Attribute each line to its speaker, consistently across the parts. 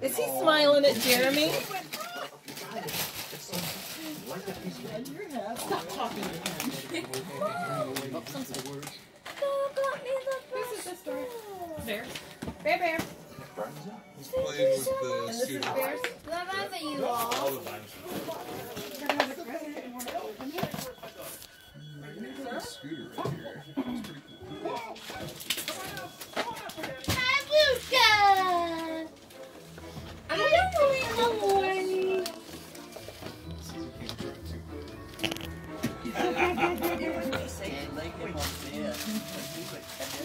Speaker 1: Is he smiling at Jeremy? Stop talking? Bear. Bear, bear.
Speaker 2: He's playing with the.
Speaker 1: Bear's.
Speaker 3: Wherever you are.
Speaker 2: All the Scooter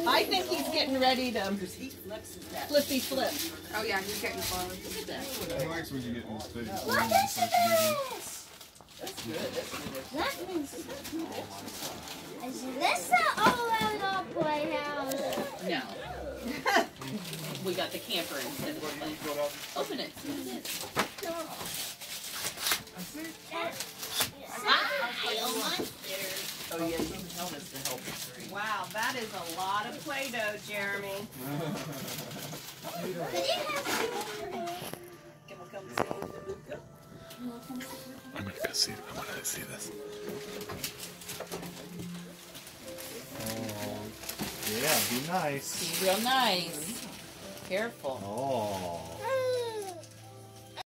Speaker 1: I think he's getting ready to flippy flip.
Speaker 4: Oh yeah, he's getting close.
Speaker 2: He likes when you get in his face.
Speaker 3: What
Speaker 2: When you
Speaker 3: is
Speaker 2: start to do
Speaker 3: this? That means. Is this the old our playhouse?
Speaker 1: No. we got the camper instead of the plane. Open it. See what it is. Hi, monsters.
Speaker 5: Oh, yeah,
Speaker 1: Wow, that is a lot of Play-Doh, Jeremy.
Speaker 3: Could you have
Speaker 5: Can we come see the Habuka?
Speaker 2: I'm gonna go see. I wanna see this.
Speaker 6: Oh, yeah, be nice.
Speaker 1: Be real nice. Careful.
Speaker 6: Oh.